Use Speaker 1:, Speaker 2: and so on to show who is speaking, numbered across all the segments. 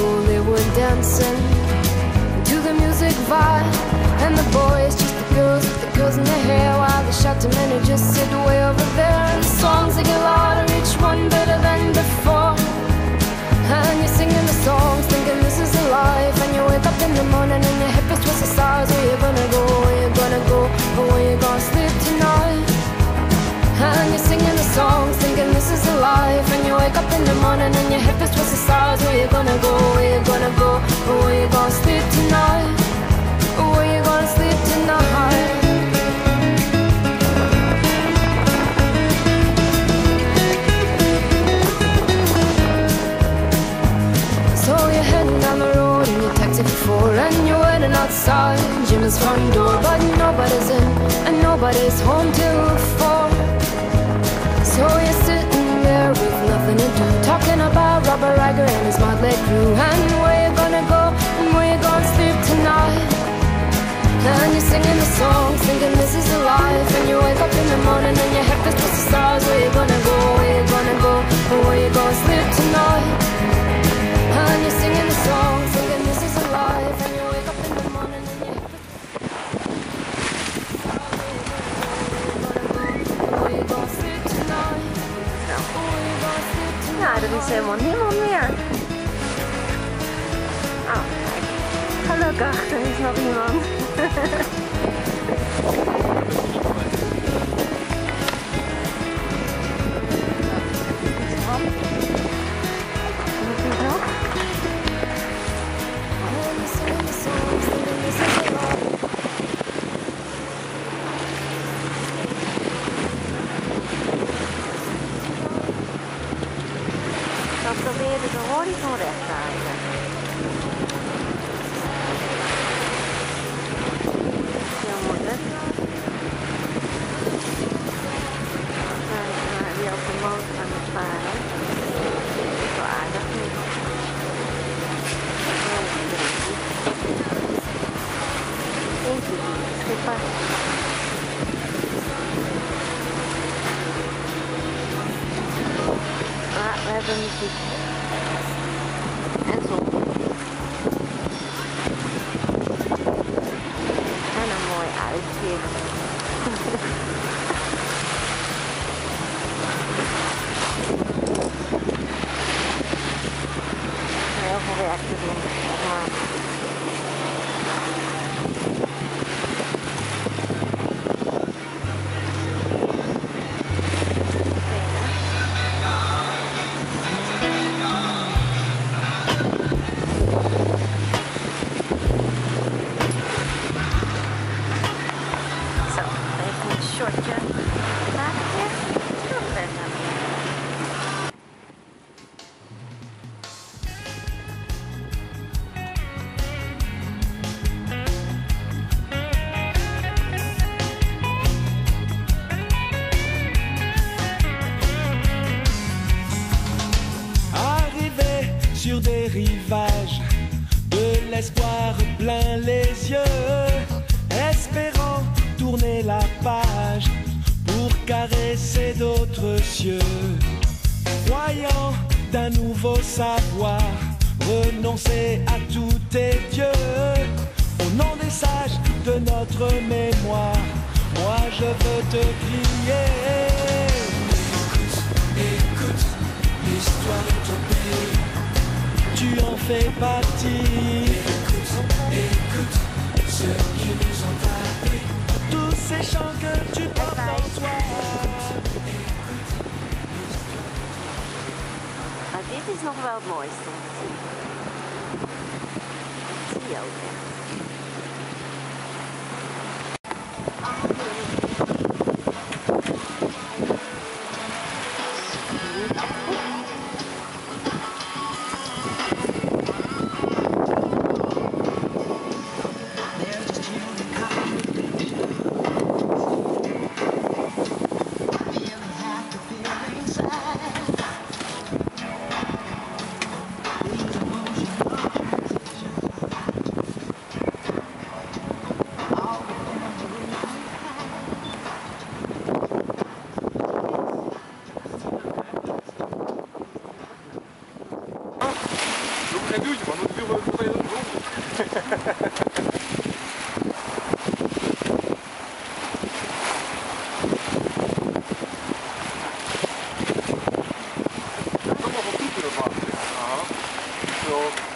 Speaker 1: the people, they were dancing to the music vibe. And the boys, just the girls with the girls in their hair, while the shouting men just sit way over there. And the songs they get louder, each one better than before. And you're singing the songs, thinking this is a life. And you wake up in the morning and your hip is twisted stars. Where you gonna go? Where you gonna go? Or where you gonna sleep tonight? And you're singing the songs, thinking life. And you wake up in the morning and your hip is twisted stars. Where you gonna go? Where you gonna go? Where you gonna sleep tonight? Where you gonna sleep tonight? So you're heading down the road in your taxi for And you're waiting outside Jim's front door But nobody's in and nobody's home till four So you're sitting there with nothing to do Talking about Robert Riger and his motley crew. And where you gonna go and where you gonna sleep tonight. And you're singing the song, thinking this is a life. And you wake up in the morning and your head feels towards the stars. Where
Speaker 2: Gelukkig, er is nog iemand. Dan proberen de horizon recht te houden. Thank you. De
Speaker 3: l'espoir plein les yeux, espérant tourner la page pour caresser d'autres cieux, croyant d'un nouveau savoir, renoncer à tout est Dieu, au nom des sages de notre mémoire, moi je veux te crier. Écoute l'histoire. Tu en fais partie.
Speaker 2: Dit is nog wel het mooiste. Zie je ook echt.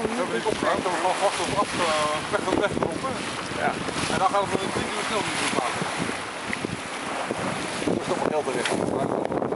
Speaker 4: Hebben niet opgeruimd, we gaan vast op af, weg van weg. Ja. En dan gaan we een 10 uur snel niet water. Dat is toch wel geld erin.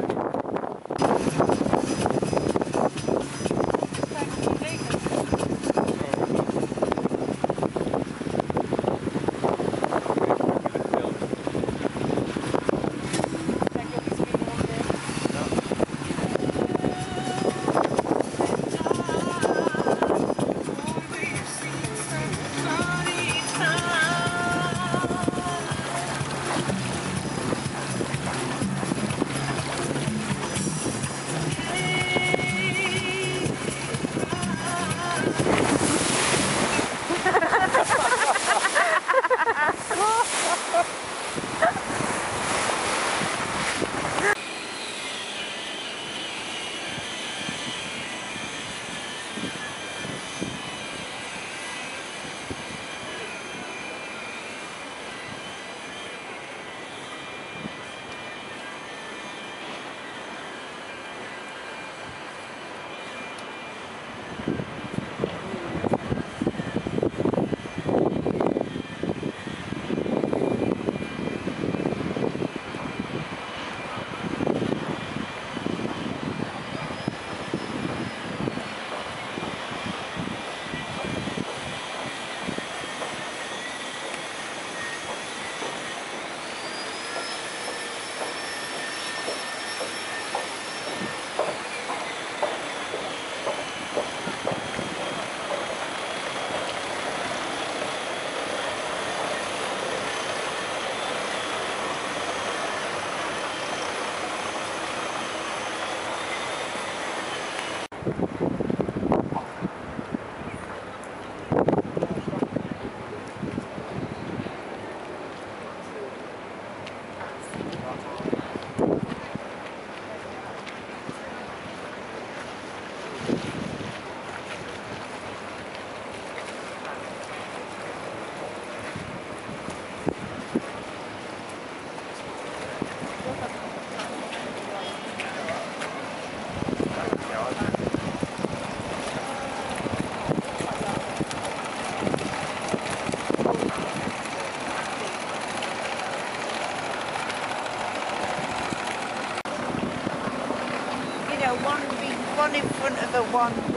Speaker 2: One.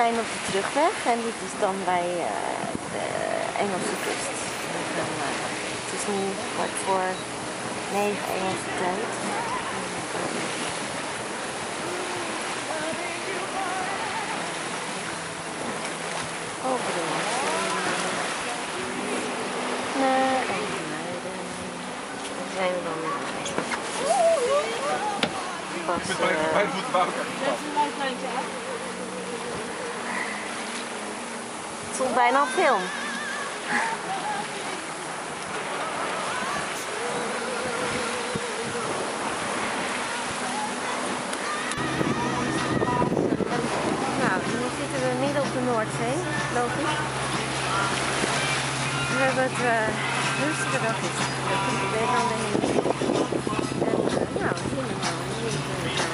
Speaker 2: Zijn op de terugweg en dit is dan bij eh, de Engelse kust. Eh, het is nu kwart voor negen Engelse tijd. Over de naar Eindhoven. Daar zijn we dan pas,
Speaker 4: Ik ben
Speaker 2: eh,
Speaker 4: bij de voeten bij elkaar.
Speaker 2: Het stond bijna op film. Nou, nu zitten we midden op de Noordzee, logisch. We hebben het uh, rustige dag is. We ben aan de heen. En uh, nou, we zien wel.